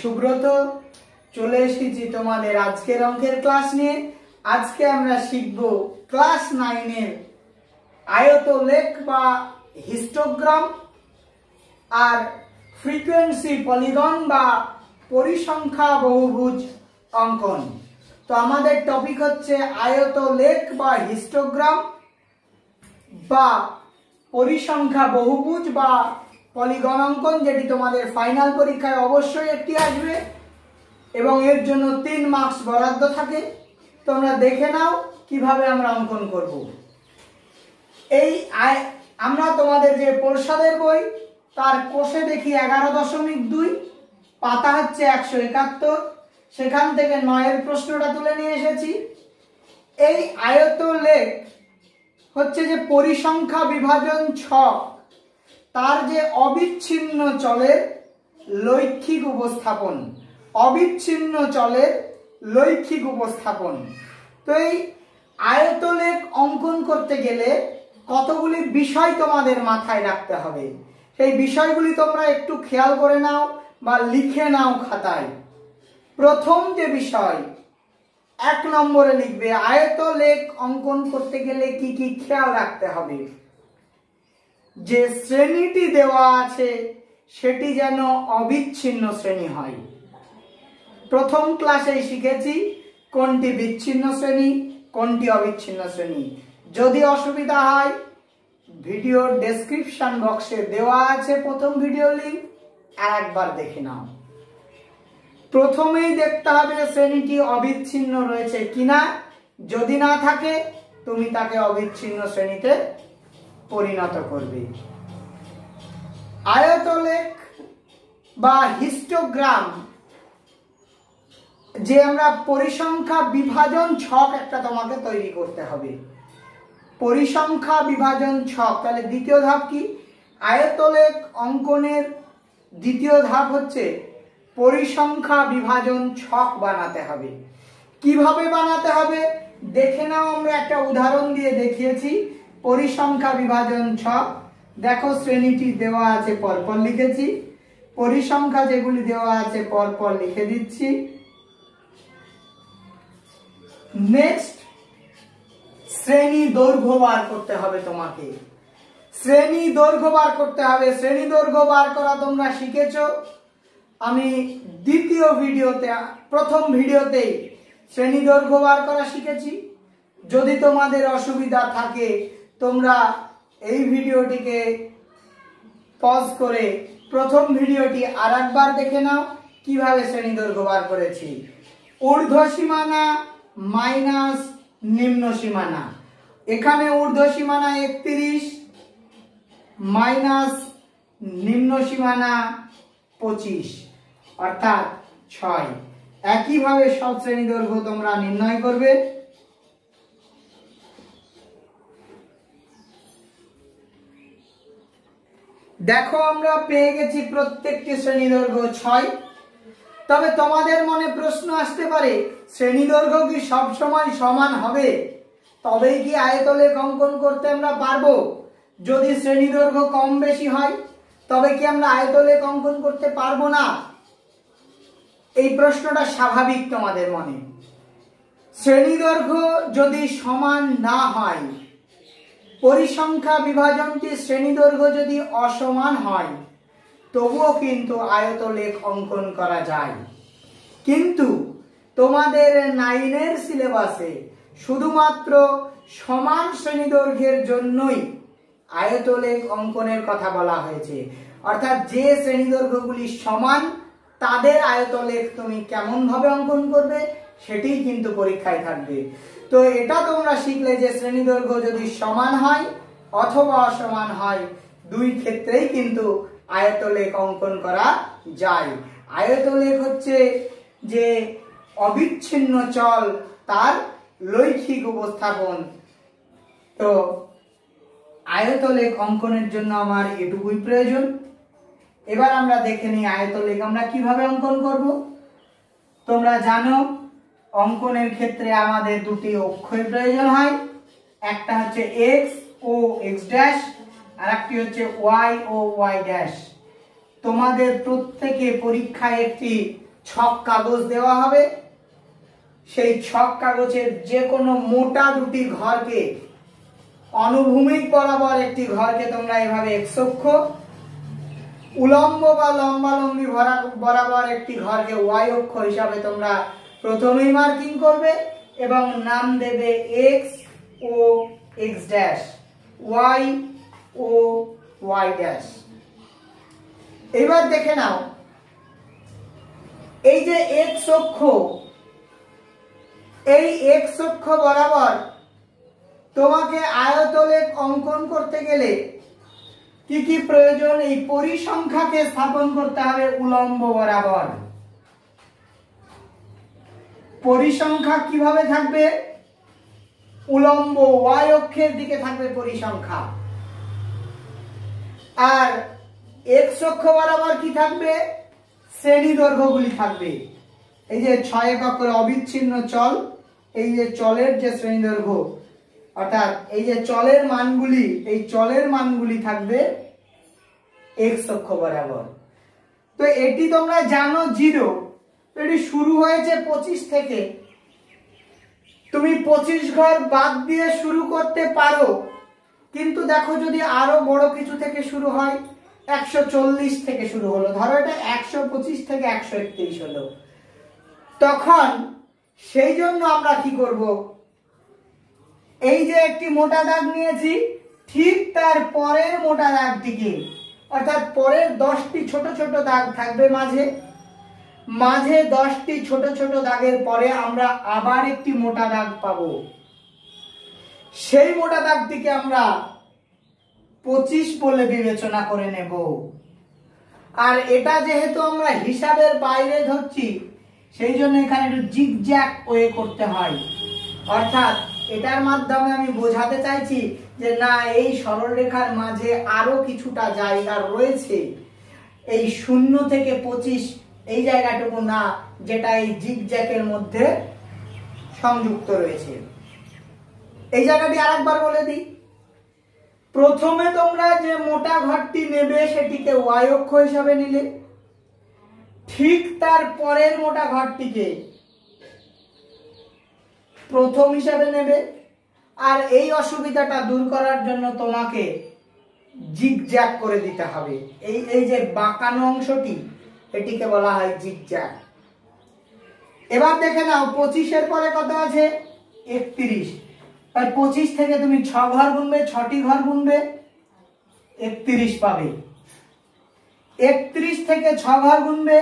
সুব্রত, চলে এসেছি তোমাদের আজকের অঙ্কের ক্লাস নিয়ে। আজকে আমরা শিখব ক্লাস নাইনের আয়ত লেখ বা হিস্টোগ্রাম আর ফ্রিকোয়েন্সি পলিগন বা পরিসংখ্যা বহুভুজ অঙ্কন। তো আমাদের টপিক হচ্ছে আয়ত লেখ বা হিস্টোগ্রাম বা পরিসংখ্যা বহুভুজ বা পলিগন অঙ্কন যেটি তোমাদের ফাইনাল পরীক্ষায় অবশ্যই একটি আসবে, এবং এর জন্য তিন মার্কস বরাদ্দ থাকে। তোমরা দেখে নাও কীভাবে আমরা অঙ্কন করব। এই আমরা তোমাদের যে পরিষদের বই, তার কোষে দেখি এগারো দশমিক দুই, পাতা হচ্ছে একশো একাত্তর। সেখান থেকে নয়ের প্রশ্নটা তুলে নিয়ে এসেছি। এই আয়ত লেখ হচ্ছে যে পরিসংখ্যা বিভাজন ছক। তার যে অবিচ্ছিন্ন চলের লৈখিক উপস্থাপন, অবিচ্ছিন্ন চলের লৈখিক উপস্থাপন। তো এই আয়তলেখ অঙ্কন করতে গেলে কতগুলি বিষয় তোমাদের মাথায় রাখতে হবে। সেই বিষয়গুলি তোমরা একটু খেয়াল করে নাও বা লিখে নাও খাতায়। প্রথম যে বিষয়, এক নম্বরে লিখবে, আয়তলেখ অঙ্কন করতে গেলে কি কি খেয়াল রাখতে হবে? যে শ্রেণীটি দেওয়া আছে, সেটি যেন অবিচ্ছিন্ন শ্রেণি হয়। প্রথম ক্লাসে শিখেছি কোনটি বিচ্ছিন্ন শ্রেণি, কোনটি অবিচ্ছিন্ন শ্রেণি। যদি অসুবিধা হয়, ভিডিও ডেসক্রিপশন বক্সে দেওয়া আছে প্রথম ভিডিও লিঙ্ক একবার দেখে নাও। প্রথমেই দেখতে হবে শ্রেণীটি অবিচ্ছিন্ন রয়েছে কিনা। যদি না থাকে, তুমি তাকে অবিচ্ছিন্ন শ্রেণীতে পরিণত করবে। আয়তলেখ বা হিস্টোগ্রাম, যে আমরা পরিসংখ্যা বিভাজন ছক একটা তোমাকে তৈরি করতে হবে। পরিসংখ্যা বিভাজন ছক, তাহলে দ্বিতীয় ধাপ কি? আয়তলেখ অঙ্কনের দ্বিতীয় ধাপ হচ্ছে পরিসংখ্যা বিভাজন ছক বানাতে হবে। কীভাবে বানাতে হবে? দেখে নাও, আমরা একটা উদাহরণ দিয়ে দেখিয়েছি। পরিসংখ্যা বিভাজন ছক দেখো শ্রেণীটি দেওয়া আছে, পরপর লিখেছি। পরিসংখ্যা যেগুলি দেওয়া আছে, পরপর লিখে দিচ্ছি। নেক্সট শ্রেণি দৈর্ঘ্য বার করতে হবে তোমাকে। শ্রেণি দৈর্ঘ্য বার করতে হবে। শ্রেণি দৈর্ঘ্য বার করা তোমরা শিখেছ। আমি দ্বিতীয় ভিডিওতে, প্রথম ভিডিওতেই শ্রেণি দৈর্ঘ্য বার করা শিখেছি। যদি তোমাদের অসুবিধা থাকে তোমরা এই ভিডিওটিকে পজ করে প্রথম ভিডিওটি আর একবার দেখে নাও, কীভাবে শ্রেণি দৈর্ঘ্য বার করেছি। ঊর্ধ্ব সীমানা মাইনাস নিম্ন সীমানা এখানে ঊর্ধ্ব সীমানা একত্রিশ মাইনাস নিম্ন সীমানা পঁচিশ, অর্থাৎ ছয়। একইভাবে সব শ্রেণি দৈর্ঘ্য তোমরা নির্ণয় করবে। দেখো, আমরা পেয়ে গেছি প্রত্যেকটি শ্রেণি দৈর্ঘ্য ছয়। তবে তোমাদের মনে প্রশ্ন আসতে পারে শ্রেণি দৈর্ঘ্য কি সবসময় সমান হবে? তবেই কি আয়তলেখ অঙ্কন করতে আমরা পারব? যদি শ্রেণি দৈর্ঘ্য কম বেশি হয়, তবে কি আমরা আয়তলেখ অঙ্কন করতে পারব না? এই প্রশ্নটা স্বাভাবিক তোমাদের মনে। শ্রেণি দৈর্ঘ্য যদি সমান না হয় পরিসংখ্যা বিভাজনটি শ্রেণি দৈর্ঘ্য যদি অসমান হয়, তবুও কিন্তু আয়তলেখ অঙ্কন করা যায়। কিন্তু তোমাদের নাইনের সিলেবাসে শুধুমাত্র সমান শ্রেণি দৈর্ঘ্যের জন্যই আয়তলেখ অঙ্কনের কথা বলা হয়েছে। অর্থাৎ যে শ্রেণি দৈর্ঘ্যগুলি সমান, তাদের আয়তলেখ তুমি কেমন ভাবে অঙ্কন করবে সেটি কিন্তু পরীক্ষায় থাকবে। তো এটা তোমরা শিখলে যে শ্রেণি দৈর্ঘ্য যদি সমান হয় অথবা অসমান হয়, দুই ক্ষেত্রেই কিন্তু আয়তলেখ অঙ্কন করা যায়। আয়তলেখ হচ্ছে যে অবিচ্ছিন্ন চল তার লৈখিক উপস্থাপন। তো আয়তলেখ অঙ্কনের জন্য আমার এটুকুই প্রয়োজন। এবার আমরা দেখে নিই আয়তলেখ আমরা কীভাবে অঙ্কন করব। তোমরা জানো অঙ্কনের ক্ষেত্রে আমাদের দুটি অক্ষর প্রয়োজন হয়। একটা হচ্ছে এক্স ও এক্স ড্যাশ আর একটি হচ্ছে ওয়াই ও ওয়াই ড্যাশ তোমাদের প্রত্যেকে পরীক্ষায় একটি ছক কাগজ দেওয়া হবে। সেই ছক কাগজের যে কোনো মোটা দুটি ঘরকে, অনুভূমিক বরাবর একটি ঘরকে তোমরা এভাবে একশক্ষ উলম্ব বা লম্বালম্বি বরাবর একটি ঘরকে ওয়াই অক্ষ হিসাবে তোমরা প্রথমেই মার্কিং করবে এবং নাম দেবে এক্স ও এক্স ড্যাশ ওয়াই ও ওয়াই ড্যাশ এবার দেখে নাও, এই যে এক্স অক্ষ, এই এক্স অক্ষ বরাবর তোমাকে আয়তলেখ অঙ্কন করতে গেলে কি কি প্রয়োজন? এই পরিসংখ্যাকে স্থাপন করতে হবে উলম্ব বরাবর। পরিসংখ্যা কীভাবে থাকবে? উলম্ব ওয়াই অক্ষের দিকে থাকবে পরিসংখ্যা। আর এক্স অক্ষ বরাবর কি থাকবে? শ্রেণি দৈর্ঘ্যগুলি থাকবে। এই যে ছয় একক করে অবিচ্ছিন্ন চল, এই যে চলের যে শ্রেণি দৈর্ঘ্য, অর্থাৎ এই যে চলের মানগুলি, এই চলের মানগুলি থাকবে এক্স অক্ষ বরাবর। তো এটি তোমরা জানো জিরো এটি শুরু হয়েছে পঁচিশ থেকে। তুমি পঁচিশ ঘর বাদ দিয়ে শুরু করতে পারো। কিন্তু দেখো যদি আরও বড় কিছু থেকে শুরু হয়, একশো চল্লিশ থেকে শুরু হলো। ধরো এটা একশো পঁচিশ থেকে একশো একত্রিশ হলো। তখন সেই জন্য আমরা কি করব? এই যে একটি মোটা দাগ নিয়েছি, ঠিক তার পরের মোটা দাগটিকে, অর্থাৎ পরের দশটি ছোট ছোট দাগ থাকবে মাঝে মাঝে দশটি ছোট ছোট দাগের পরে আমরা আবার একটি মোটা দাগ পাব। সেই মোটা দাগটিকে আমরা পঁচিশ বলে বিবেচনা করে নেব। আর এটা যেহেতু আমরা হিসাবের বাইরে ধরছি, সেই জন্য এখানে একটু জিগ জ্যাক ওয়ে করতে হয়। অর্থাৎ এটার মাধ্যমে আমি বোঝাতে চাইছি যে না, এই সরলরেখার মাঝে আরও কিছুটা জায়গা রয়েছে। এই শূন্য থেকে পঁচিশ এই জায়গাটুকু না যেটা এই জিগ জ্যাকের মধ্যে সংযুক্ত রয়েছে। এই জায়গাটি আরেকবার বলে দিই। প্রথমে তোমরা যে মোটা ঘরটি নেবে, সেটিকে ওয়াই অক্ষ হিসাবে নিলে। ঠিক তার পরের মোটা ঘরটিকে প্রথম হিসাবে নেবে। আর এই অসুবিধাটা দূর করার জন্য তোমাকে জিগজ্যাগ করে দিতে হবে। এই এই যে বাঁকানো অংশটি এটিকে বলা হয় জিগজ্যাগ। এবার দেখে নাও, পঁচিশের পরে কত আছে? একত্রিশ। আর পঁচিশ থেকে তুমি ছ ঘর গুনবে, ছটি ঘর গুনবে, একত্রিশ পাবে। একত্রিশ থেকে ছ ঘর গুনবে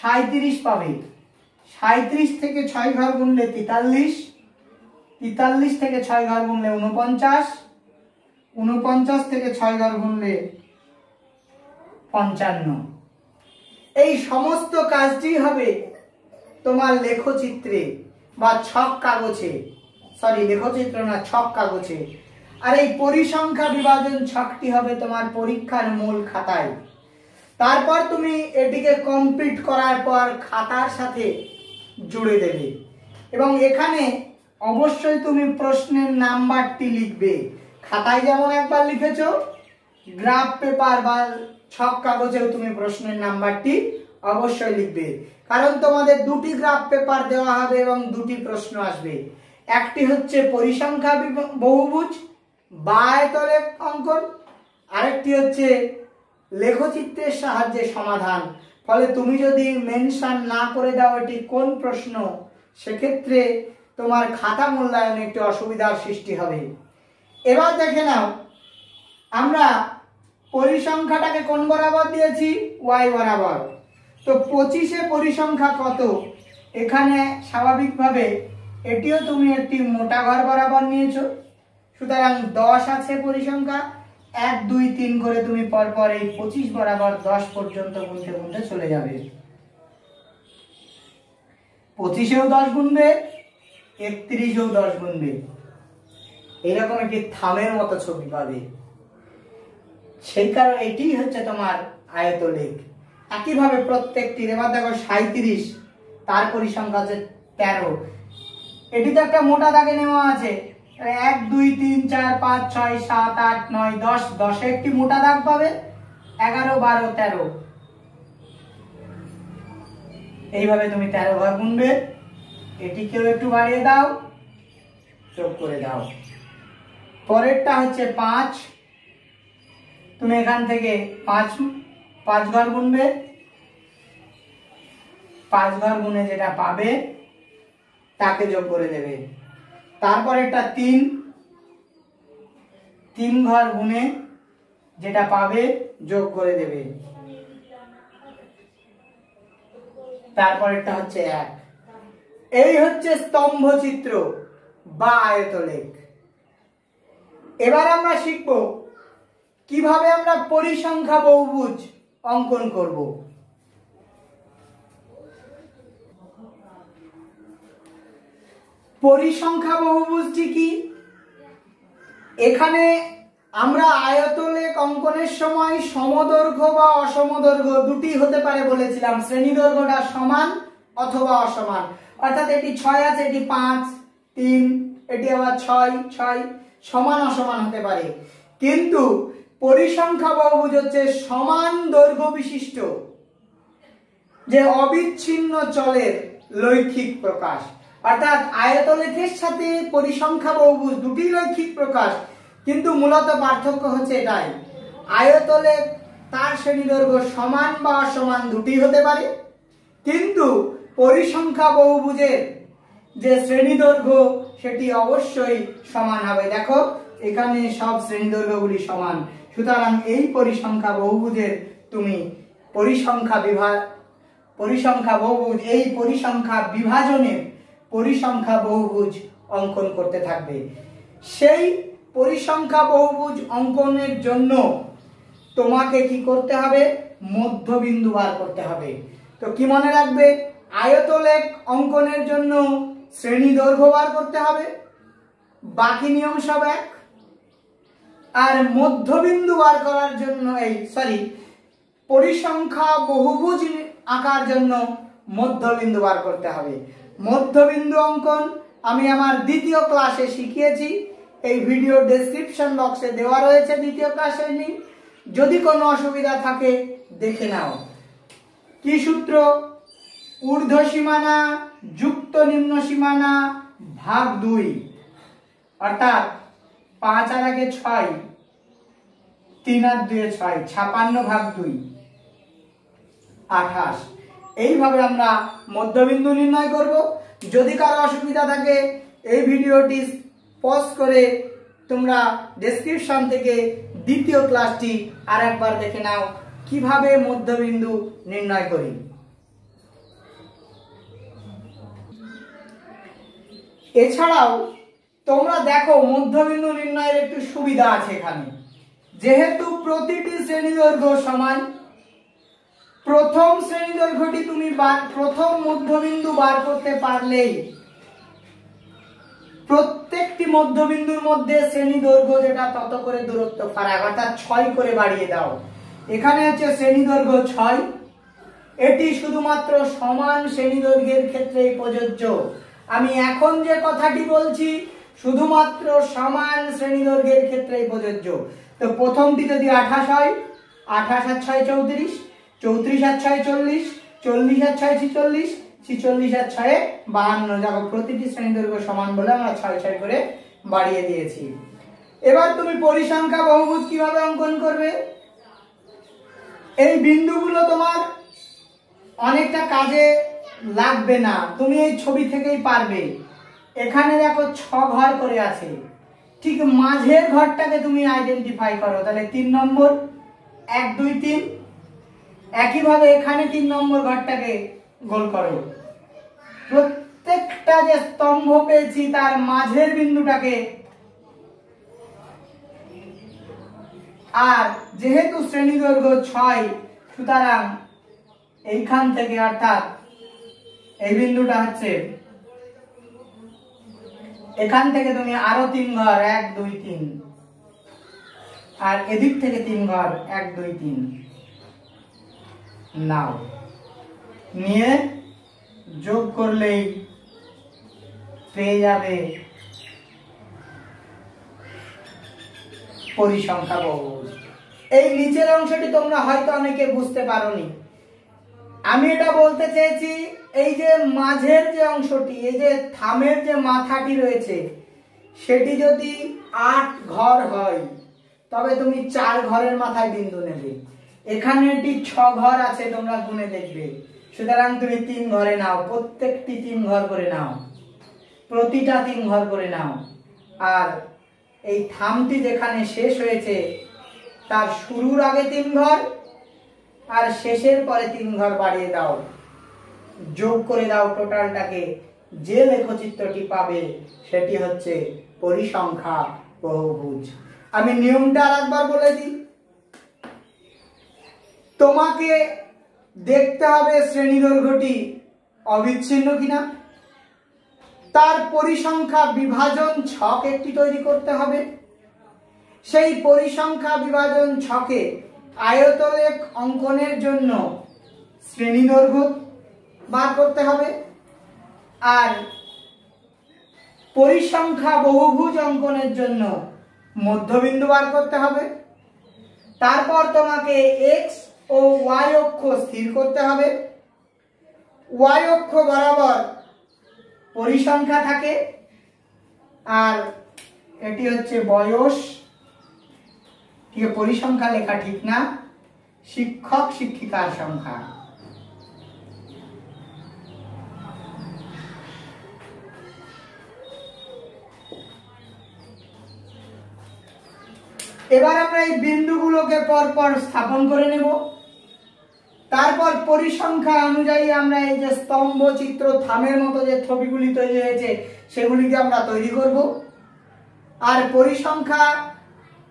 সাঁত্রিশ পাবে। সাঁত্রিশ থেকে ছয় ঘর গুনলে তেতাল্লিশ। তেতাল্লিশ থেকে ছয় ঘর গুনলে উনপঞ্চাশ উনপঞ্চাশ থেকে ছয় ঘর গুনলে পঞ্চান্ন। এই সমস্ত কাজটি হবে তোমার লেখচিত্রে বা ছক কাগজে। সরি লেখচিত্র না, ছক কাগজে। আর এই পরিসংখ্যা বিভাজন ছকটি হবে তোমার পরীক্ষার মূল খাতায়। তারপর তুমি এটিকে কমপ্লিট করার পর খাতার সাথে জুড়ে দেবে। এবং এখানে অবশ্যই তুমি প্রশ্নের নাম্বারটি লিখবে। খাতায় যেমন একবার লিখেছ গ্রাফ পেপার বা ছক কাগজেও তুমি প্রশ্নের নাম্বারটি অবশ্যই লিখবে। কারণ তোমাদের দুটি গ্রাফ পেপার দেওয়া হবে এবং দুটি প্রশ্ন আসবে। একটি হচ্ছে পরিসংখ্যা বহুভুজ, বা আয়তলেখ অঙ্কন। আরেকটি হচ্ছে লেখচিত্রের সাহায্যে সমাধান। ফলে তুমি যদি মেনশন না করে দাও এটি কোন প্রশ্ন, সেক্ষেত্রে তোমার খাতা মূল্যায়নে একটি অসুবিধার সৃষ্টি হবে। এবার দেখে নাও, আমরা পরিসংখ্যাটাকে কোন বরাবর দিয়েছি? ওয়াই বরাবর। তো পঁচিশে পরিসংখ্যা কত? এখানে স্বাভাবিকভাবে এটিও তুমি একটি মোটা ঘর বরাবর নিয়েছো। সুতরাং দশ আছে পরিসংখ্যা। এক, দুই, তিন করে তুমি পরপর এই পঁচিশ বরাবর দশ পর্যন্ত গুনতে গুনতে চলে যাবে। পঁচিশেও দশ গুনবে, একত্রিশেও দশ গুনবে। এরকম একটি থামের মতো ছবি পাবে। সেই কারণে এটি হচ্ছে তোমার আয়তলেখ। একইভাবে প্রত্যেকটি এবার দেখো সাঁত্রিশ তার পরিসংখ্যা হচ্ছে তেরো। এটি তো একটা মোটা দাগে নেওয়া আছে। এক, দুই, তিন, চার, পাঁচ, ছয়, সাত, আট, নয়, দশ। দশে একটি মোটা দাগ পাবে, এগারো, বারো, তেরো। এইভাবে তুমি তেরো ঘর গুনবে। এটিকেও একটু বাড়িয়ে দাও চোখ করে দাও। পরেরটা হচ্ছে পাঁচ। তুমি এখান থেকে পাঁচ পাঁচ গুনবে। পাঁচ ঘর গুনে যেটা পাবে, তাকে যোগ করে দেবে। তারপরেরটা তিন। তিন ঘর গুনে যেটা পাবে, যোগ করে দেবে। তারপরেরটা হচ্ছে এক। এই হচ্ছে স্তম্ভ চিত্র বা আয়তলেখ। এবার আমরা শিখব কীভাবে আমরা পরিসংখ্যা বহুভুজ অঙ্কন করব? পরিসংখ্যা বহুভুজটি কি? এখানে আমরা আয়তলেখ অঙ্কনের সময় সমদৈর্ঘ্য বা অসমদৈর্ঘ্য দুটি হতে পারে বলেছিলাম। শ্রেণি দৈর্ঘ্যটা সমান অথবা অসমান। অর্থাৎ এটি ছয় আছে, এটি পাঁচ, তিন, এটি আবার ছয় ছয়, সমান অসমান হতে পারে। কিন্তু পরিসংখ্যা বহুভুজ হচ্ছে সমান দৈর্ঘ্য বিশিষ্ট, যে অবিচ্ছিন্ন চলের লৈখিক প্রকাশ। অর্থাৎ আয়তলেখের সাথে পরিসংখ্যা বহুভুজ দুটি লৈখিক প্রকাশ, কিন্তু মূলত পার্থক্য হচ্ছে এটাই। আয়তলেখ তার শ্রেণি দৈর্ঘ্য সমান বা অসমান দুটি হতে পারে, কিন্তু পরিসংখ্যা বহুভুজের যে শ্রেণি দৈর্ঘ্য, সেটি অবশ্যই সমান হবে। দেখো, এখানে সব শ্রেণি দৈর্ঘ্যগুলি সমান। সুতরাং এই পরিসংখ্যা বহুভুজের তুমি পরিসংখ্যা বিভাগ পরিসংখ্যা বহুভুজ, এই পরিসংখ্যা বিভাজনের পরিসংখ্যা বহুভুজ অঙ্কন করতে থাকবে। সেই পরিসংখ্যা বহুভুজ অঙ্কনের জন্য তোমাকে কি করতে হবে? মধ্যবিন্দু বার করতে হবে। তো কি মনে রাখবে? আয়তলেখ অঙ্কনের জন্য শ্রেণি দৈর্ঘ্য বার করতে হবে। বাকি নিয়ম সব এক। আর মধ্যবিন্দু বার করার জন্য এই সরি পরিসংখ্যা বহুভুজ আঁকার জন্য মধ্যবিন্দু বার করতে হবে। মধ্যবিন্দু অঙ্কন আমি আমার দ্বিতীয় ক্লাসে শিখিয়েছি। এই ভিডিও ডেসক্রিপশন বক্সে দেওয়া রয়েছে দ্বিতীয় ক্লাসের লিঙ্ক যদি কোনো অসুবিধা থাকে, দেখে নাও। কি সূত্র? ঊর্ধ্ব সীমানা যুক্ত নিম্ন সীমানা ভাগ দুই। অর্থাৎ পাঁচ আর আগে ছয়, তিন আর দুয়ে ছয়, ছাপান্ন ভাগ দুই, আঠাশ। এইভাবে আমরা মধ্যবিন্দু নির্ণয় করব। যদি কারও অসুবিধা থাকে, এই ভিডিওটি পজ করে তোমরা ডেসক্রিপশন থেকে দ্বিতীয় ক্লাসটি আর একবার দেখে নাও, কীভাবে মধ্যবিন্দু নির্ণয় করি। এছাড়াও তোমরা দেখো, মধ্যবিন্দু নির্ণয়ের একটু সুবিধা আছে এখানে। যেহেতু প্রতিটি শ্রেণি দৈর্ঘ্য সমান, প্রথম শ্রেণি দৈর্ঘ্যটি তুমি প্রথম মধ্যবিন্দু বার করতে পারলেই প্রত্যেকটি মধ্যবিন্দুর মধ্যে শ্রেণি দৈর্ঘ্য যেটা, তত করে দূরত্ব ফারাক, অর্থাৎ ছয় করে বাড়িয়ে দাও। এখানে হচ্ছে শ্রেণি দৈর্ঘ্য ছয়। এটি শুধুমাত্র সমান শ্রেণি দৈর্ঘ্যের ক্ষেত্রেই প্রযোজ্য। আমি এখন যে কথাটি বলছি শুধুমাত্র সমান শ্রেণি দৈর্ঘ্যের ক্ষেত্রেই প্রযোজ্য। তো প্রথমটি যদি আঠাশ হয়, আঠাশ আর ছয় চৌত্রিশ চৌত্রিশ আর ছয় চল্লিশ চল্লিশ আর ছয় ছিচল্লিশ ছিচল্লিশ আর ছয়ে বাহান্ন। দেখো, প্রতিটি শ্রেণি দৈর্ঘ্য সমান বলে আমরা ছয় ছয় করে বাড়িয়ে দিয়েছি। এবার তুমি পরিসংখ্যা বহুভুজ কীভাবে অঙ্কন করবে? এই বিন্দুগুলো তোমার অনেকটা কাজে লাগবে না। তুমি এই ছবি থেকেই পারবে। এখানে দেখো ছ ঘর করে আছে। ঠিক মাঝের ঘরটাকে তুমি আইডেন্টিফাই করো, তাহলে তিন নম্বর, এক, দুই, তিন। একইভাবে এখানে তিন নম্বর ঘরটাকে গোল করো। প্রত্যেকটা যে স্তম্ভ পেয়েছি, তার মাঝের বিন্দুটাকে আর যেহেতু শ্রেণি দৈর্ঘ্য ছয়, সুতরাং এইখান থেকে অর্থাৎ এই বিন্দুটা হচ্ছে এখান থেকে তুমি আরও তিন ঘর, এক, দুই, তিন। আর এদিক থেকে তিন ঘর, এক, দুই, তিন। নাও। নিয়ে যোগ করলেই পেয়ে যাবে পরিসংখ্যা এই নিচের অংশটি তোমরা হয়তো অনেকে বুঝতে পারোনি। আমি এটা বলতে চেয়েছি এই যে মাঝের যে অংশটি, এই যে থামের যে মাথাটি রয়েছে, সেটি যদি আট ঘর হয়, তবে তুমি চার ঘরের মাথায় বিন্দু নেবে। এখানে এটি ছ ঘর আছে, তোমরা গুনে দেখবে। সুতরাং তুমি তিন ঘরে নাও, প্রত্যেকটি তিন ঘর করে নাও। প্রতিটা তিন ঘর করে নাও। আর এই থামটি যেখানে শেষ হয়েছে, তার শুরুর আগে তিন ঘর, আর শেষের পরে তিন ঘর বাড়িয়ে দাও। যোগ করে দাও টোটালটাকে। যে লেখচিত্রটি পাবে, সেটি হচ্ছে পরিসংখ্যা বহুভুজ। আমি নিয়মটা আর একবার বলে দিই। তোমাকে দেখতে হবে শ্রেণি দৈর্ঘ্যটি অবিচ্ছিন্ন কিনা। তার পরিসংখ্যা বিভাজন ছক একটি তৈরি করতে হবে। সেই পরিসংখ্যা বিভাজন ছকে আয়তলেখ অঙ্কনের জন্য শ্রেণি দৈর্ঘ্য বার করতে হবে। আর পরিসংখ্যা বহুভুজ অঙ্কনের জন্য মধ্যবিন্দু বার করতে হবে। তারপর তোমাকে এক্স ও ওয়াই অক্ষ স্থির করতে হবে। ওয়াই অক্ষ বরাবর পরিসংখ্যা থাকে। আর এটি হচ্ছে বয়স। পরিসংখ্যা লেখা ঠিক না। শিক্ষক শিক্ষিকার সংখ্যা। এবার আমরা এই বিন্দুগুলোকে পরপর স্থাপন করে নেব। তারপর পরিসংখ্যা অনুযায়ী আমরা এই যে স্তম্ভ চিত্র, থামের মতো যে ছবিগুলি তৈরি হয়েছে, সেগুলিকে আমরা তৈরি করব। আর পরিসংখ্যা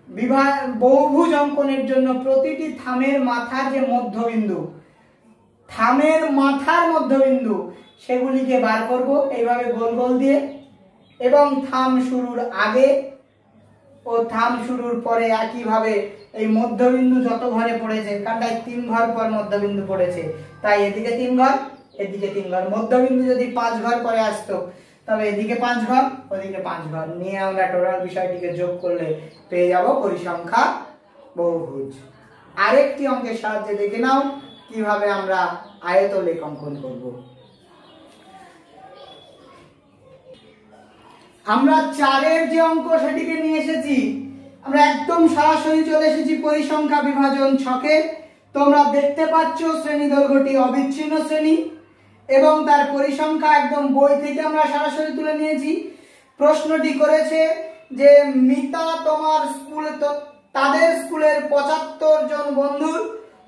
বিভাগ বহুভুজ অঙ্কনের জন্য প্রতিটি থামের মাথার যে মধ্যবিন্দু, থামের মাথার মধ্যবিন্দু, সেগুলিকে বার করব এইভাবে গোল গোল দিয়ে। এবং থাম শুরুর আগে ও থাম শুরুর পরে একইভাবে এই মধ্যবিন্দু যত ঘরে পড়েছে কারণ তিন ঘর পর মধ্যবিন্দু পড়েছে। তাই এদিকে তিন ঘর, এদিকে তিন ঘর। মধ্যবিন্দু যদি পাঁচ ঘর পরে আসতো তবে এদিকে পাঁচ ঘর, ওদিকে পাঁচ ঘর। নিয়ে আমরা টোটাল বিষয়টিকে যোগ করলে পেয়ে যাব পরিসংখ্যা বহুভুজ। আরেকটি অঙ্কের সাহায্যে দেখে নাও কীভাবে আমরা আয়তলেখ অঙ্কন করব। আমরা চারের যে অঙ্ক সেটিকে নিয়ে এসেছি, আমরা একদম সরাসরি চলে এসেছি পরিসংখ্যা বিভাজন ছকে। তোমরা দেখতে পাচ্ছ শ্রেণি দৈর্ঘ্যটি অবিচ্ছিন্ন শ্রেণি এবং তার পরিসংখ্যা একদম বই থেকে আমরা সরাসরি তুলে নিয়েছি। প্রশ্নটি করেছে যে, মিতা তোমার স্কুল তাদের স্কুলের পঁচাত্তর জন বন্ধুর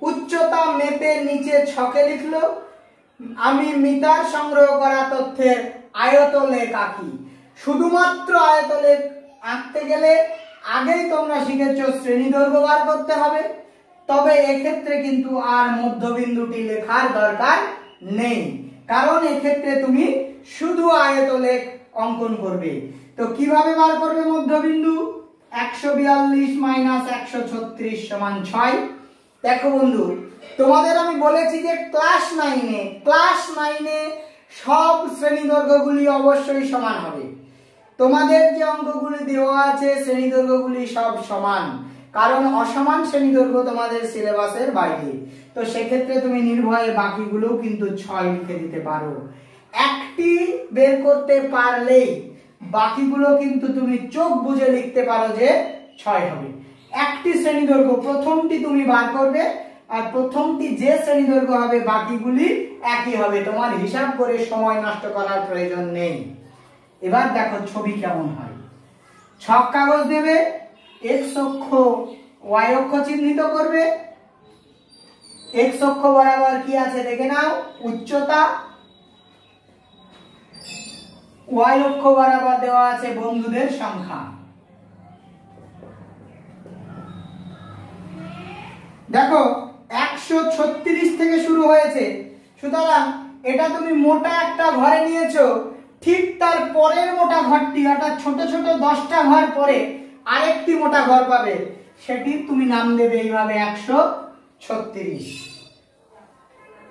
উচ্চতা মেপে নিচে ছকে লিখলো। আমি মিতার সংগ্রহ করা তথ্যের আয়তলেখ আঁকি। শুধুমাত্র আয়তলেখ আঁকতে গেলে আগেই তোমরা শিখেছ শ্রেণি দৈর্ঘ্য বার করতে হবে। তবে এক্ষেত্রে কিন্তু আর মধ্যবিন্দুটি লেখার দরকার নেই। কারণ এক্ষেত্রে তুমি শুধু আয়তলেখ অঙ্কন করবে। তো কীভাবে বার করবে মধ্যবিন্দু? একশো বিয়াল্লিশ মাইনাস একশো ছত্রিশ সমান ছয়। দেখো বন্ধু, তোমাদের আমি বলেছি যে ক্লাস নাইনে ক্লাস নাইনে সব শ্রেণি দৈর্ঘ্যগুলি অবশ্যই সমান হবে। তোমাদের যে অঙ্কগুলি দেওয়া আছে শ্রেণি দৈর্ঘ্যগুলি সব সমান। কারণ অসমান শ্রেণি দৈর্ঘ্য তোমাদের সিলেবাসের বাইরে। তো সেক্ষেত্রে তুমি নির্ভয়ে বাকিগুলোও কিন্তু ছয় লিখে দিতে পারো। একটি বের করতে পারলেই বাকিগুলো কিন্তু তুমি চোখ বুঝে লিখতে পারো যে ছয় হবে। একটি শ্রেণি দৈর্ঘ্য প্রথমটি তুমি বার করবে আর প্রথমটি যে শ্রেণি দৈর্ঘ্য হবে বাকিগুলি একই হবে। তোমার হিসাব করে সময় নষ্ট করার প্রয়োজন নেই। এবার দেখো ছবি কেমন হয়। ছক কাগজ দেবে এক্স অক্ষ ওয়াই অক্ষ চিহ্নিত করবে। এক্স অক্ষ বরাবর কি আছে দেখে নাও, উচ্চতা। ওয়াই অক্ষ বরাবর দেওয়া আছে বন্ধুদের সংখ্যা। দেখো, একশো ছত্রিশ থেকে শুরু হয়েছে। সুতরাং এটা তুমি মোটা একটা ঘরে নিয়েছো ঠিক তার পরের মোটা ঘরটি, অর্থাৎ ছোট ছোট দশটা ঘর পরে আরেকটি মোটা ঘর পাবে, সেটি তুমি নাম দেবে এইভাবে একশো ছত্রিশ।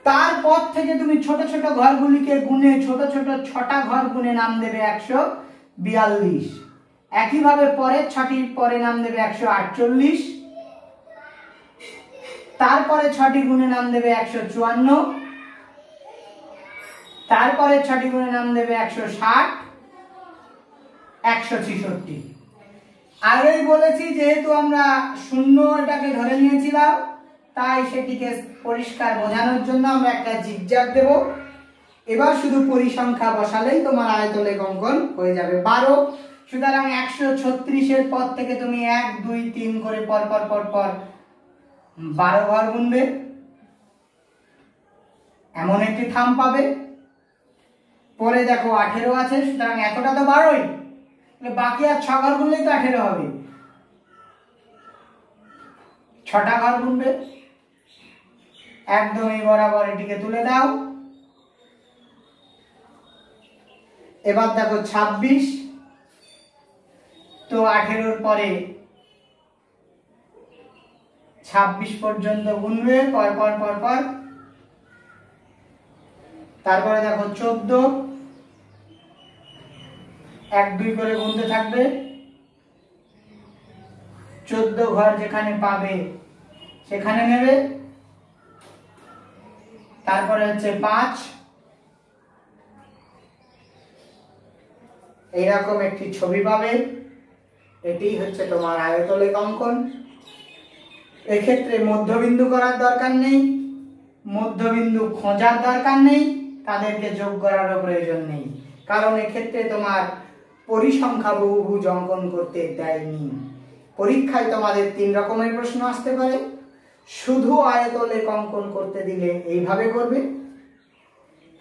তারপর থেকে তুমি ছোট ছোট ঘরগুলিকে গুনে ছোট ছোট ছটা ঘর গুনে নাম দেবে একশো বিয়াল্লিশ। একইভাবে পরের ছটির পরে নাম দেবে একশো আটচল্লিশ। তারপরে ছটি গুণে নাম দেবে একশো চুয়ান্ন। তারপরে ছটি গুণে নাম দেবে একশো ষাট, একশো ছেষট্টি। আগেই বলেছি যেহেতু আমরা শূন্য এটাকে ধরে নিয়েছিলাম, তাই সেটিকে পরিষ্কার বোঝানোর জন্য আমরা একটা জিগজাগ দেব। এবার শুধু পরিসংখ্যা বসালেই তোমার আয়তলেখ অঙ্কন হয়ে যাবে বারো। সুতরাং একশো ছত্রিশের পর থেকে তুমি এক, দুই, তিন করে পর পর পর পর বারো ঘর গুনবে। এমন একটি থাম পাবে। পরে দেখো আঠেরো আছে, সুতরাং এতটা তো বারোই। বাকি আর ছ ঘর গুনলেই তো আঠেরো হবে। ছটা ঘর গুনবে। একদমই বরাবর এটিকে তুলে দাও। এবার দেখো ছাব্বিশ। তো আঠেরোর পরে ছাব্বিশ পর্যন্ত গুনবে, পর পর পর পর। তারপরে দেখো চোদ্দ। এক, দুই করে গুনতে থাকবে। চোদ্দ ঘর যেখানে পাবে, সেখানে নেবে। তারপরে হচ্ছে পাঁচ। এইরকম একটি ছবি পাবে। এটি হচ্ছে তোমার আয়তলেখ অঙ্কন এক্ষেত্রে মধ্যবিন্দু করার দরকার নেই। মধ্যবিন্দু খোঁজার দরকার নেই। তাদেরকে যোগ করারও প্রয়োজন নেই। কারণ এক্ষেত্রে তোমার পরিসংখ্যা বহুভুজ অঙ্কন করতে দেয়নি পরীক্ষায় তোমাদের তিন রকমের প্রশ্ন আসতে পারে। শুধু আয়তলেখ অঙ্কন করতে দিলে এইভাবে করবে।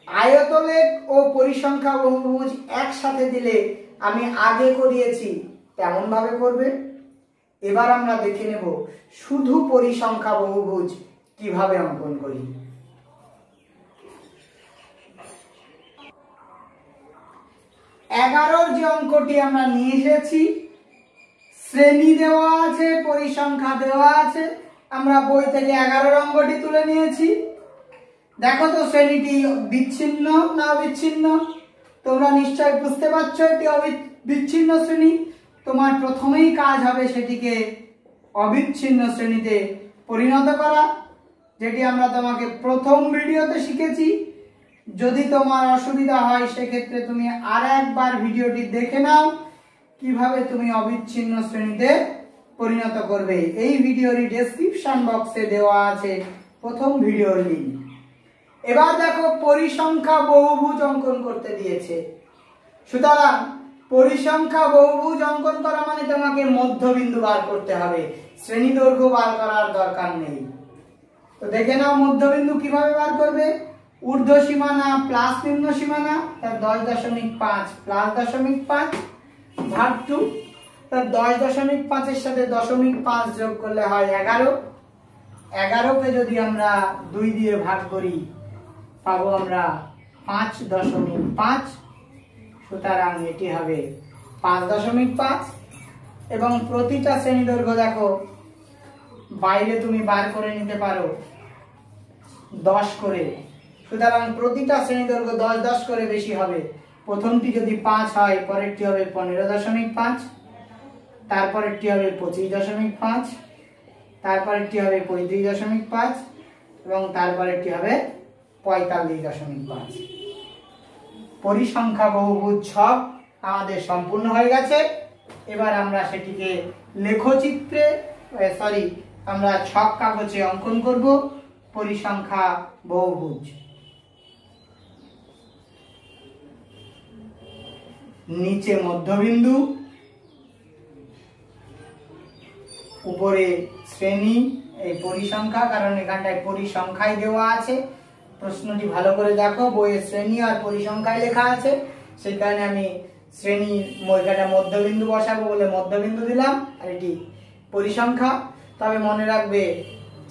আয়তলেখ ও পরিসংখ্যা বহুভুজ একসাথে দিলে আমি আগে করিয়েছি তেমন ভাবে করবে। এবার আমরা দেখে নেব শুধু পরিসংখ্যা বহুভুজ কীভাবে অঙ্কন করি। এগারোর যে অঙ্কটি আমরা নিয়ে এসেছি, শ্রেণি দেওয়া আছে, পরিসংখ্যা দেওয়া আছে, আমরা বই থেকে এগারোর অঙ্কটি তুলে নিয়েছি। দেখো তো শ্রেণীটি বিচ্ছিন্ন না অবিচ্ছিন্ন? তোমরা নিশ্চয় বুঝতে পারছ এটি বিচ্ছিন্ন শ্রেণি। তোমার প্রথমেই কাজ হবে সেটিকে অবিচ্ছিন্ন শ্রেণীতে পরিণত করা, যেটি আমরা তোমাকে প্রথম ভিডিওতে শিখেছি। যদি তোমার অসুবিধা হয়, সেক্ষেত্রে তুমি আর একবার ভিডিওটি দেখে নাও, কীভাবে তুমি অবিচ্ছিন্ন শ্রেণীতে পরিণত করবে। এই ভিডিওরই ডেসক্রিপশন বক্সে দেওয়া আছে প্রথম ভিডিওর লিঙ্ক এবার দেখো, পরিসংখ্যা বহুভুজ অঙ্কন করতে দিয়েছে। সুতরাং, পরিসংখ্যা বহুভুজ অঙ্কন করা মানে তোমাকে মধ্যবিন্দু বার করতে হবে। শ্রেণি দৈর্ঘ্য বার করার দরকার নেই। তো দেখে নাও মধ্যবিন্দু কীভাবে বার করবে? ঊর্ধ্ব সীমানা প্লাস নিম্ন সীমানা, তার দশ দশমিক পাঁচ প্লাস দশমিক পাঁচ, ভাগ টু তার দশ দশমিক পাঁচের সাথে দশমিক পাঁচ যোগ করলে হয় এগারো। এগারোকে যদি আমরা দুই দিয়ে ভাগ করি, পাবো আমরা পাঁচ দশমিক পাঁচ। সুতরাং এটি হবে পাঁচ দশমিক পাঁচ। এবং প্রতিটা শ্রেণি দৈর্ঘ্য দেখো, বাইরে তুমি বার করে নিতে পারো, দশ করে। সুতরাং প্রতিটা শ্রেণি দৈর্ঘ্য দশ দশ করে বেশি হবে। প্রথমটি যদি পাঁচ হয়, পরেরটি হবে পনেরো দশমিক পাঁচ, তারপরেরটি হবে পঁচিশ দশমিক পাঁচ, তারপরেরটি হবে পঁয়ত্রিশ দশমিক পাঁচ, এবং তারপরেরটি হবে পঁয়তাল্লিশ দশমিক পাঁচ। পরিসংখ্যা বহুভুজ ছক আমাদের সম্পূর্ণ হয়ে গেছে। এবার আমরা সেটিকে লেখচিত্রে সরি আমরা ছক কাগজে অঙ্কন করব। পরিসংখ্যা বহুভুজ। নিচে মধ্যবিন্দু, উপরে শ্রেণি, এই পরিসংখ্যা, কারণ এখানটায় পরিসংখ্যায় দেওয়া আছে। প্রশ্নটি ভালো করে দেখো, বইয়ের শ্রেণি আর পরিসংখ্যায় লেখা আছে। সেই কারণে আমি শ্রেণি এখানে মধ্যবিন্দু বসাবো বলে মধ্যবিন্দু দিলাম, আর এটি পরিসংখ্যা। তবে মনে রাখবে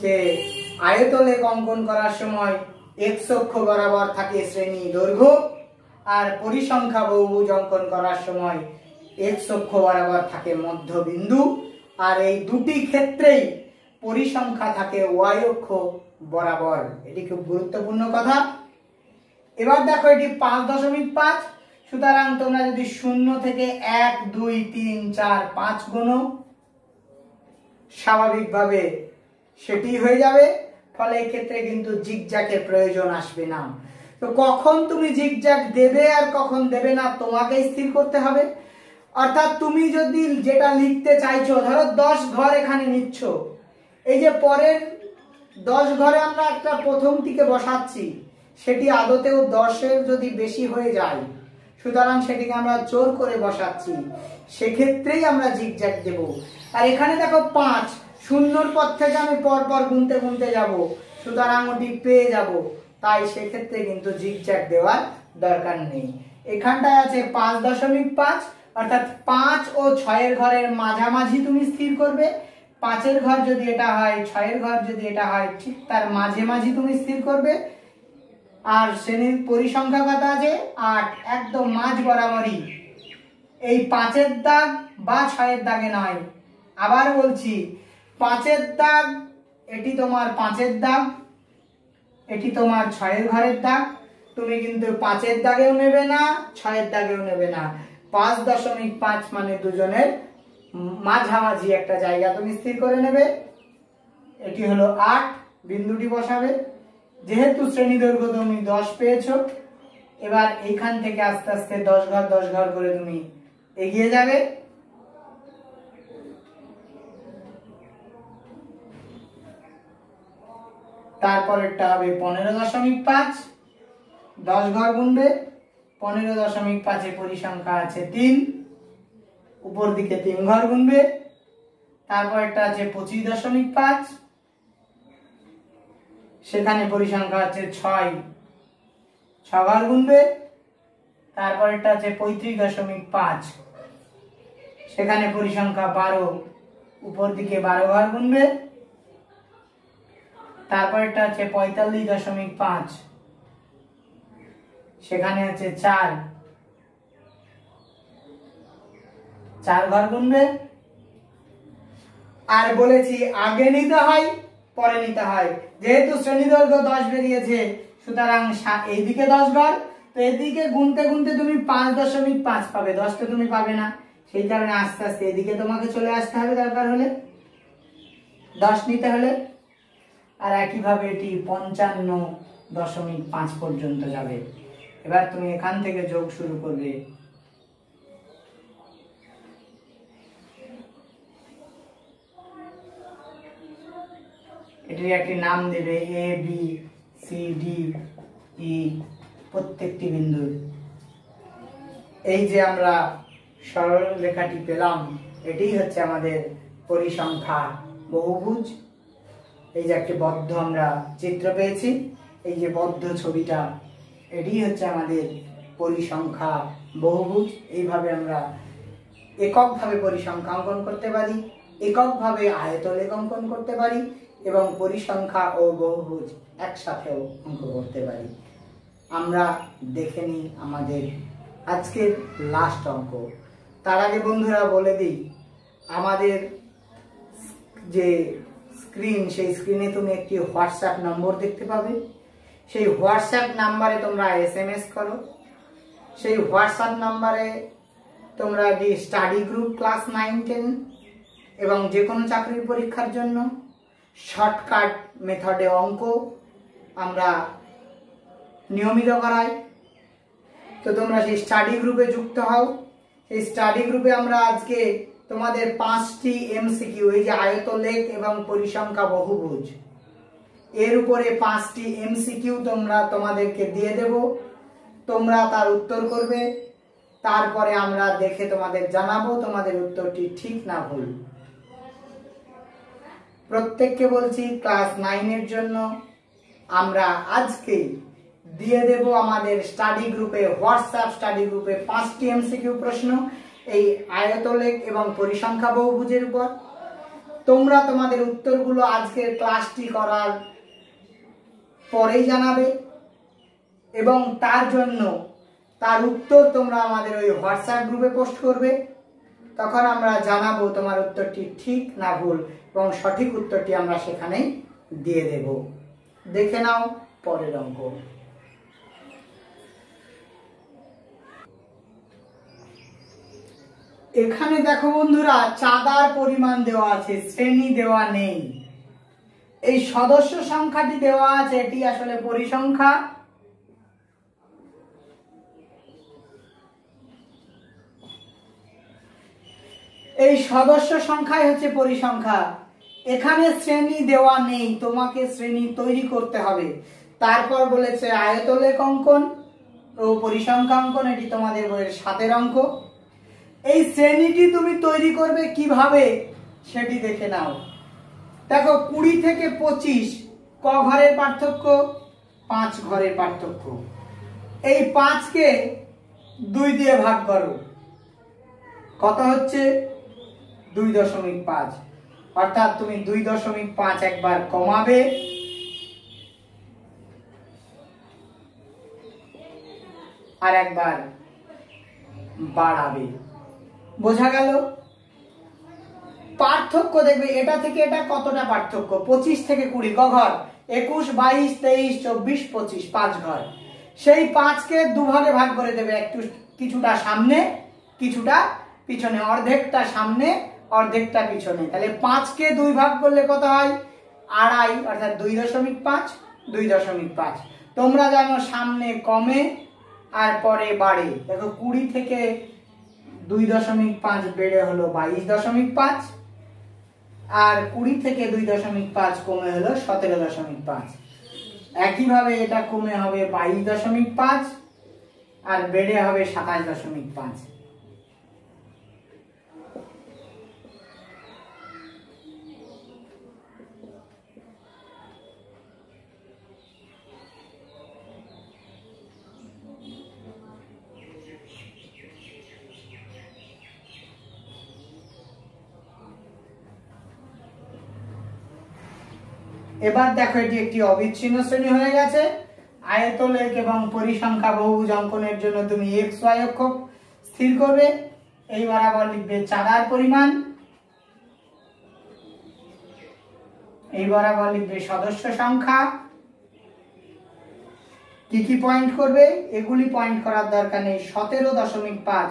যে আয়তলেখ অঙ্কন করার সময় এক্স অক্ষ বরাবর থাকে শ্রেণি দৈর্ঘ্য। আর পরিসংখ্যা বহুভুজ অঙ্কন করার সময় এক্স অক্ষ বরাবর থাকে মধ্যবিন্দু, আর এই দুটি ক্ষেত্রেই পরিসংখ্যা থাকে ওয়াই অক্ষ বরাবর। এটি খুব গুরুত্বপূর্ণ কথা। এবার দেখো এটি পাঁচ দশমিক পাঁচ, সুতরাং তোমরা যদি শূন্য থেকে এক, দুই, তিন, চার, পাঁচ গুণ স্বাভাবিকভাবে সেটি হয়ে যাবে, ফলে ক্ষেত্রে কিন্তু জিগজ্যাকের প্রয়োজন আসবে না। তো কখন তুমি জিগজ্যাক দেবে আর কখন দেবে না তোমাকে স্থির করতে হবে? অর্থাৎ তুমি যদি যেটা লিখতে চাইছো, ধরো দশ ঘর এখানে নিচ্ছ, এই যে পরের দশ ঘরে আমরা একটা প্রথম থেকে বসাচ্ছি, সেটি আদতেও দশের যদি বেশি হয়ে যায়, সুতরাং সেটিকে আমরা জোর করে বসাচ্ছি, সেক্ষেত্রেই আমরা জিগজ্যাগ দেব। আর এখানে দেখো পাঁচ, শূন্যর পর থেকে আমি পর পর গুনতে গুনতে যাব, সুতরাং ওটি পেয়ে যাব। তাই সেক্ষেত্রে কিন্তু জিগজ্যাগ দেওয়ার দরকার নেই। এখানটায় আছে পাঁচ দশমিক পাঁচ, অর্থাৎ পাঁচ ও ছয়ের ঘরের মাঝামাঝি তুমি স্থির করবে। পাঁচের ঘর যদি এটা হয়, ছয়ের ঘর যদি এটা হয়, ঠিক তার মাঝে মাঝি তুমি স্থির করবে। আর শ্রেণির পরিসংখ্যা কত আছে আট, একদম মাঝ বরাবরই। এই পাঁচের দাগ বা ছয়ের দাগে নয়। আবার বলছি, পাঁচের দাগ, এটি তোমার পাঁচের দাগ এটি তোমার ছয়ের ঘরের দাগ। তুমি কিন্তু পাঁচের দাগেও নেবে না, ছয়ের দাগেও নেবে না। পাঁচ দশমিক পাঁচ মানে দুজনের মাঝামাঝি একটা জায়গা তুমি স্থির করে নেবে। এটি হলো আট, বিন্দুটি বসাবে। যেহেতু শ্রেণি দৈর্ঘ্য তুমি দশ পেয়েছ, এবার এখান থেকে আস্তে আস্তে দশ ঘর দশ ঘর করে তুমি এগিয়ে যাবে। তারপরেরটা হবে পনেরো দশমিক পাঁচ। দশ ঘর গুনবে, পনেরো দশমিক পাঁচে পরিসংখ্যা আছে তিন। উপর দিকে তিন ঘর গুনবে, তারপরেরটা আছে পঁচিশ দশমিক পাঁচ। সেখানে পরিসংখ্যা আছে ছয়। ছ ঘর গুনবে, তারপরেরটা আছে পঁয়ত্রিশ দশমিক পাঁচ। সেখানে পরিসংখ্যা বারো, উপর দিকে বারো ঘর গুনবে। তারপরেরটা আছে পঁয়তাল্লিশ দশমিক পাঁচ। সেখানে আছে চার। চার ঘর গুনবে। আর বলেছি, আগে নিতে হয়, পরে নিতে হয়। যেহেতু শ্রেণি দৈর্ঘ্য দশ বেরিয়েছে, সুতরাং এইদিকে দশ ঘর, তো এদিকে গুনতে গুনতে তুমি পাঁচ দশমিক পাঁচ পাবে। দশ তো তুমি পাবে না। সেই কারণে আস্তে আস্তে এদিকে তোমাকে চলে আসতে হবে দরকার হলে। দশ নিতে হলে। আর একইভাবে এটি পঞ্চান্ন দশমিক পাঁচ পর্যন্ত যাবে। এবার তুমি এখান থেকে যোগ শুরু করবে। এটির একটি নাম দেবে A B C D E প্রত্যেকটি বিন্দু এই যে আমরা সরল রেখাটি পেলাম এটি হচ্ছে আমাদের পরিসংখ্যা বহুভুজ। এই যে একটি বদ্ধ আমরা চিত্র পেয়েছি, এই যে বদ্ধ ছবিটা, এটি হচ্ছে আমাদের পরিসংখ্যা বহুভুজ। এইভাবে আমরা এককভাবে পরিসংখ্যা অঙ্কন করতে পারি, এককভাবে আয়তলেখ অঙ্কন করতে পারি এবং পরিসংখ্যা ও বহুভুজ একসাথেও অঙ্ক করতে পারি। আমরা দেখে নিই আমাদের আজকের লাস্ট অঙ্ক। তার আগে বন্ধুরা বলে দিই, আমাদের যে স্ক্রিন সেই স্ক্রিনে তুমি একটি হোয়াটসঅ্যাপ নম্বর দেখতে পাবে। সেই হোয়াটসঅ্যাপ নাম্বারে তোমরা এস এম এস করো। সেই হোয়াটসঅ্যাপ নাম্বারে তোমরা যে study group class nine ten এবং যে কোনো চাকরির পরীক্ষার জন্য শর্টকাট মেথডে অঙ্ক আমরা নিয়মিত করাই। তো তোমরা সেই স্টাডি গ্রুপে যুক্ত হও। সেই স্টাডি গ্রুপে আমরা আজকে তোমাদের পাঁচটি এমসিকিউ, এই যে আয়তলেখ এবং পরিসংখ্যা বহুভুজ। এর উপরে পাঁচটি এমসিকিউ তোমরা তোমাদেরকে দিয়ে দেব। তোমরা তার উত্তর করবে। তারপরে আমরা দেখে তোমাদের জানাব তোমাদের উত্তরটি ঠিক না ভুল। প্রত্যেককে বলছি, ক্লাস নাইনের জন্য আমরা আজকে দিয়ে দেব আমাদের স্টাডি গ্রুপে, হোয়াটসঅ্যাপ স্টাডি গ্রুপে পাঁচটি এমসিকিউ প্রশ্ন। এই আয়তলেখ এবং পরিসংখ্যা বহুভুজের উপর। তোমরা তোমাদের উত্তরগুলো আজকের ক্লাসটি করার পরেই জানাবে এবং তার জন্য তার উত্তর তোমরা আমাদের ওই হোয়াটসঅ্যাপ গ্রুপে পোস্ট করবে। তখন আমরা জানাব তোমার উত্তরটি ঠিক না ভুল এবং সঠিক উত্তরটি আমরা সেখানেই দিয়ে দেব। দেখে নাও পরের অঙ্ক। এখানে দেখো বন্ধুরা, চাঁদার পরিমাণ দেওয়া আছে, শ্রেণি দেওয়া নেই। এই সদস্য সংখ্যাটি দেওয়া আছে, এটি আসলে পরিসংখ্যা। এই সদস্য সংখ্যাই হচ্ছে পরিসংখ্যা। এখানে শ্রেণি দেওয়া নেই, তোমাকে শ্রেণি তৈরি করতে হবে। তারপর বলেছে আয়তলেখ অঙ্কন ও পরিসংখ্যা অঙ্কন, এটি তোমাদের বইয়ের সাতের অঙ্ক। এই শ্রেণীটি তুমি তৈরি করবে কীভাবে, সেটি দেখে নাও। দেখো, কুড়ি থেকে পঁচিশ, ক ঘরের পার্থক্য? পাঁচ ঘরের পার্থক্য। এই পাঁচকে দুই দিয়ে ভাগ করো। কত হচ্ছে? দুই দশমিক পাঁচ। অর্থাৎ তুমি দুই দশমিক পাঁচ একবার কমাবে। আর একবার বাড়াবে। বোঝা গেল? পার্থক্য দেখবে, এটা থেকে এটা কতটা পার্থক্য? পঁচিশ থেকে কুড়ি, ক ঘর? একুশ, বাইশ, তেইশ, চব্বিশ, পঁচিশ, পাঁচ ঘর। সেই পাঁচকে দুভাগে ভাগ করে দেবে, একটু কিছুটা সামনে, কিছুটা পিছনে, অর্ধেকটা সামনে, অর্ধেকটা পিছনে। তাহলে পাঁচকে দুই ভাগ করলে কত হয়? আড়াই, অর্থাৎ দুই দশমিক পাঁচ, দুই দশমিক পাঁচ। তোমরা জানো সামনে কমে আর পরে বাড়ে। দেখো কুড়ি থেকে দুই দশমিক পাঁচ বেড়ে হলো বাইশ দশমিক পাঁচ আর কুড়ি থেকে দুই দশমিক পাঁচ কমে হলো সতেরো দশমিক পাঁচ। একইভাবে এটা কমে হবে বাইশ দশমিক পাঁচ আর বেড়ে হবে সাতাশ দশমিক পাঁচ। এবার দেখো এটি একটি অবিচ্ছিন্ন শ্রেণি হয়ে গেছে। আয়তলেখ এবং পরিসংখ্যা বহুভুজ অঙ্কনের জন্য তুমি এক্স ওয়াই অক্ষ স্থির করবে। এই বরাবর লিখবে চাঁদার পরিমাণ। এই বরাবর লিখবে সদস্য সংখ্যা। কি কি পয়েন্ট করবে? এগুলি পয়েন্ট করার দরকার নেই। সতেরো দশমিক পাঁচ।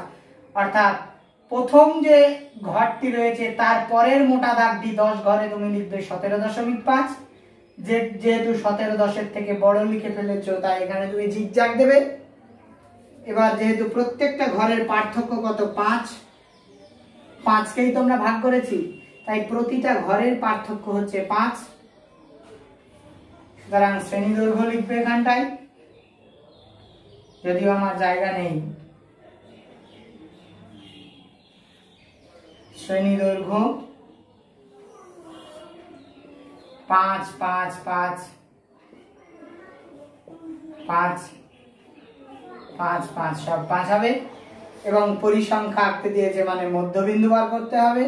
অর্থাৎ প্রথম যে ঘরটি রয়েছে, তার পরের মোটা দাগটি দশ ঘরে তুমি লিখবে সতেরো দশমিক পাঁচ। যে যেহেতু সতেরো দশের থেকে বড় লিখে ফেলেছো, তাই এখানে তুমি জিগজাগ দেবে। এবার যেহেতু প্রত্যেকটা ঘরের পার্থক্য কত? পাঁচ। পাঁচকেই তোমরা ভাগ করেছি। তাই প্রতিটা ঘরের পার্থক্য হচ্ছে পাঁচ। সুতরাং শ্রেণি দৈর্ঘ্য লিখবে এখানটায়। যদিও আমার জায়গা নেই। শ্রেণি দৈর্ঘ্য পাঁচ পাঁচ পাঁচ। পাঁচ পাঁচ পাঁচ, সব পাঁচ হবে। এবং পরিসংখ্যা আঁকতে দিয়েছে মানে মধ্যবিন্দু বার করতে হবে।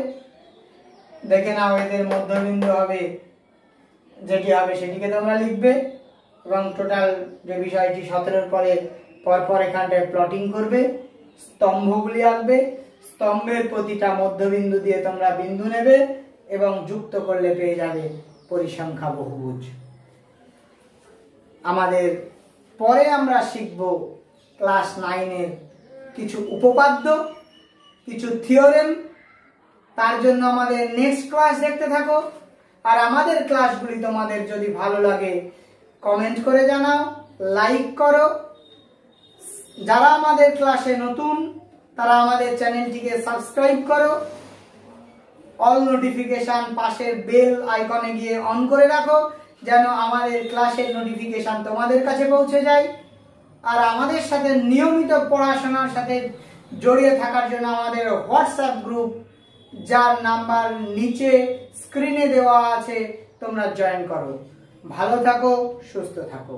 দেখে নাও, এদের মধ্যবিন্দু হবে, যেটি হবে সেটিকে তোমরা লিখবে। এবং টোটাল যে বিষয়টি সতেরোর পরে পরপর এখানটায় প্লটিং করবে। স্তম্ভগুলি আঁকবে। স্তম্ভের প্রতিটা মধ্যবিন্দু দিয়ে তোমরা বিন্দু নেবে এবং যুক্ত করলে পেয়ে যাবে। পরিসংখ্যা বহুভুজ আমাদের পরে আমরা শিখব ক্লাস নাইনের কিছু উপপাদ্য, কিছু থিওরেম। তার জন্য আমাদের নেক্সট ক্লাস দেখতে থাকো। আর আমাদের ক্লাসগুলি তোমাদের যদি ভালো লাগে, কমেন্ট করে জানাও, লাইক করো। যারা আমাদের ক্লাসে নতুন, তারা আমাদের চ্যানেলটিকে সাবস্ক্রাইব করো। অল নোটিফিকেশান পাশের বেল আইকনে গিয়ে অন করে রাখো, যেন আমাদের ক্লাসের নোটিফিকেশান তোমাদের কাছে পৌঁছে যায়। আর আমাদের সাথে নিয়মিত পড়াশোনার সাথে জড়িয়ে থাকার জন্য আমাদের হোয়াটসঅ্যাপ গ্রুপ যার নাম্বার নিচে স্ক্রিনে দেওয়া আছে, তোমরা জয়েন করো। ভালো থাকো, সুস্থ থাকো।